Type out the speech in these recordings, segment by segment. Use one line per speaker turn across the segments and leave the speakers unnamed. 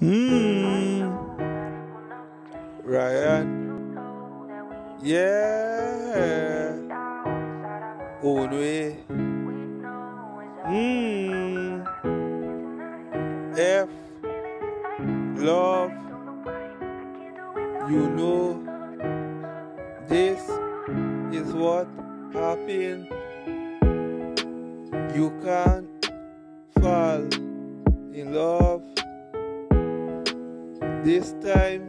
Hmm. Ryan. Yeah. Onwe. Hmm. F. Love. You know. This is what happened. You can't fall in love. This time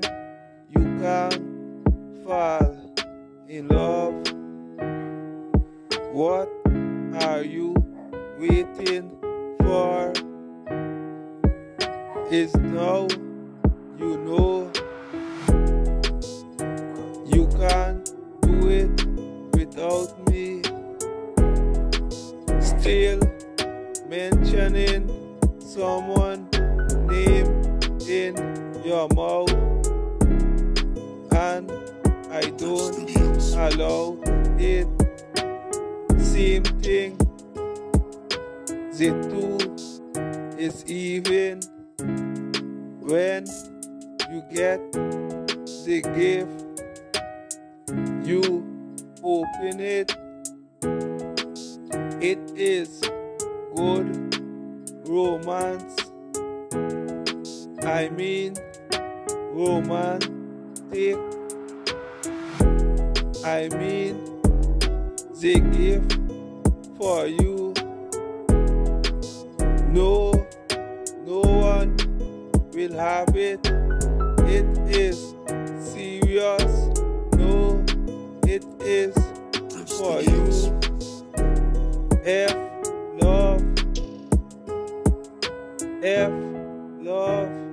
you can't fall in love. What are you waiting for? Is now you know you can't do it without me. Still mentioning someone name in your mouth and I don't allow it. Same thing. The two is even when you get the gift. You open it. It is good romance. I mean romantic. I mean the gift for you. No, no one will have it. It is serious. No, it is for you. F love. F love.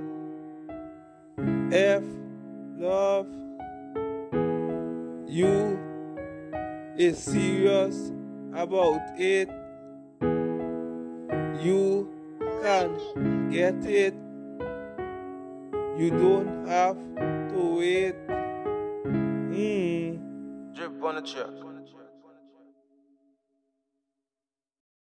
F love. You is serious about it. You can get it. You don't have to wait. Hmm.
Drip on the.